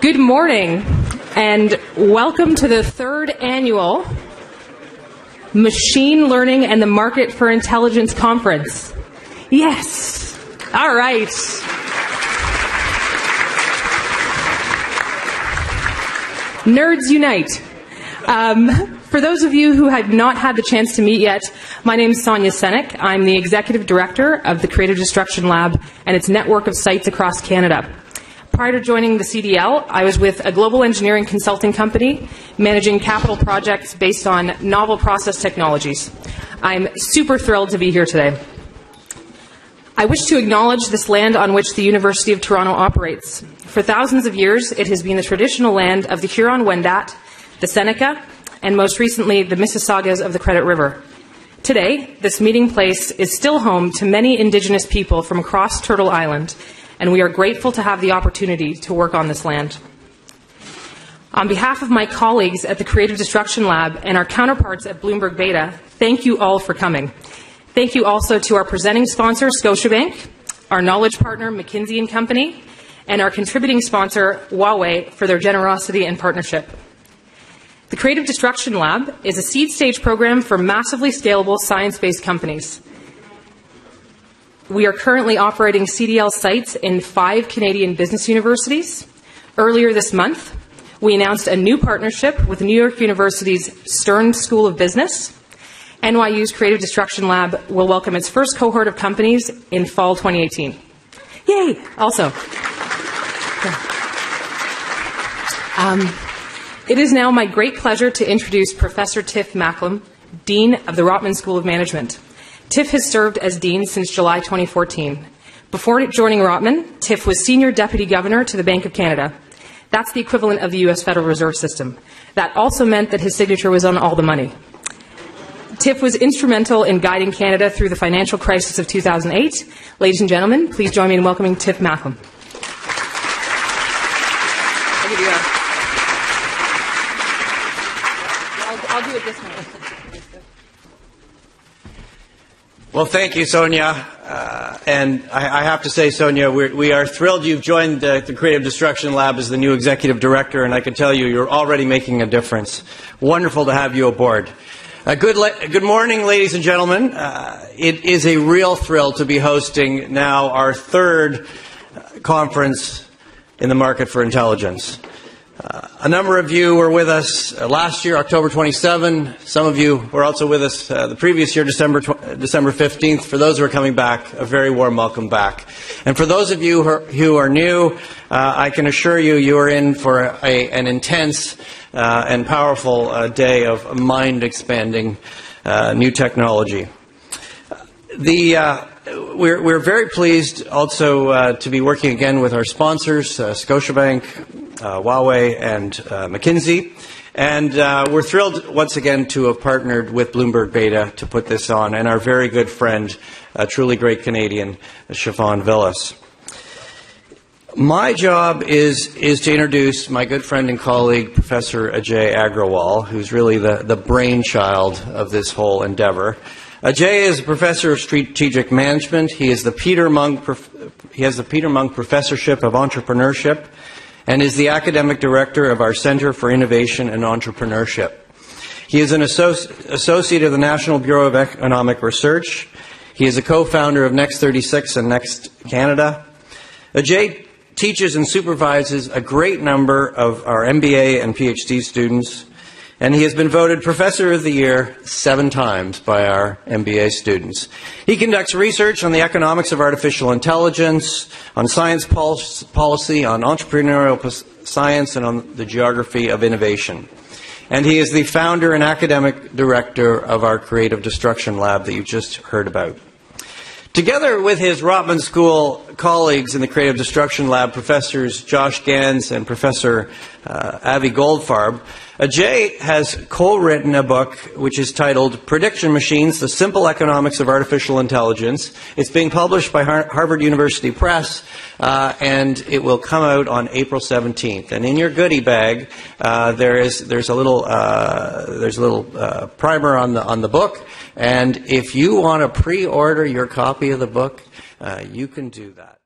Good morning, and welcome to the third annual Machine Learning and the Market for Intelligence Conference. Yes. All right. Nerds Unite. Um, for those of you who have not had the chance to meet yet, my name is Sonia Sennik. I'm the Executive Director of the Creative Destruction Lab and its network of sites across Canada. Prior to joining the CDL, I was with a global engineering consulting company managing capital projects based on novel process technologies. I'm super thrilled to be here today. I wish to acknowledge this land on which the University of Toronto operates. For thousands of years, it has been the traditional land of the Huron-Wendat, the Seneca, and most recently, the Mississaugas of the Credit River. Today, this meeting place is still home to many Indigenous people from across Turtle Island, and we are grateful to have the opportunity to work on this land. On behalf of my colleagues at the Creative Destruction Lab and our counterparts at Bloomberg Beta, thank you all for coming. Thank you also to our presenting sponsor, Scotiabank, our knowledge partner, McKinsey and Company, and our contributing sponsor, Huawei, for their generosity and partnership. The Creative Destruction Lab is a seed stage program for massively scalable science based companies. We are currently operating CDL sites in five Canadian business universities. Earlier this month, we announced a new partnership with New York University's Stern School of Business. NYU's Creative Destruction Lab will welcome its first cohort of companies in fall 2018. Yay! Also, um, it is now my great pleasure to introduce Professor Tiff Macklem, Dean of the Rotman School of Management. Tiff has served as Dean since July 2014. Before joining Rotman, Tiff was Senior Deputy Governor to the Bank of Canada. That's the equivalent of the U.S. Federal Reserve System. That also meant that his signature was on all the money. Tiff was instrumental in guiding Canada through the financial crisis of 2008. Ladies and gentlemen, please join me in welcoming Tiff Macklem. Well, thank you, Sonia. Uh, and I, I, have to say, Sonia, we're, we are thrilled you've joined uh, the Creative Destruction Lab as the new executive director, and I can tell you, you're already making a difference. Wonderful to have you aboard. Uh, good, good morning, ladies and gentlemen. Uh, it is a real thrill to be hosting now our third conference in the market for intelligence. Uh, a number of you were with us uh, last year, October 27. Some of you were also with us uh, the previous year, December, tw- December 15th. For those who are coming back, a very warm welcome back. And for those of you who are, who are new, uh, I can assure you you are in for a, an intense uh, and powerful uh, day of mind expanding new technology. The we're, we're, very pleased also uh, to be working again with our sponsors, uh, Scotiabank, uh, Huawei, and uh, McKinsey. And uh, we're thrilled once again to have partnered with Bloomberg Beta to put this on, and our very good friend, a truly great Canadian, Shivon Zilis. My job is, is to introduce my good friend and colleague, Professor Ajay Agrawal, who's really the, the brainchild of this whole endeavor. Ajay is a professor of strategic management. He is the Peter Munk, he has the Peter Munk Professorship of Entrepreneurship and is the academic director of our Center for Innovation and Entrepreneurship. He is an associ- associate of the National Bureau of Economic Research. He is a co-founder of Next 36 and Next Canada. Ajay teaches and supervises a great number of our MBA and PhD students and he has been voted Professor of the Year seven times by our MBA students. He conducts research on the economics of artificial intelligence, on science policy, on entrepreneurial science, and on the geography of innovation. And he is the founder and academic director of our Creative Destruction Lab that you just heard about. Together with his Rotman School colleagues in the Creative Destruction Lab, Professors Josh Gans and Professor uh, Avi Goldfarb, Ajay has co-written a book which is titled Prediction Machines, The Simple Economics of Artificial Intelligence. It's being published by Harvard University Press, uh, and it will come out on April 17th. And in your goodie bag, uh, there is, there's a little, uh, there's a little uh, primer on the, on the book. And if you want to pre-order your copy of the book, uh, you can do that.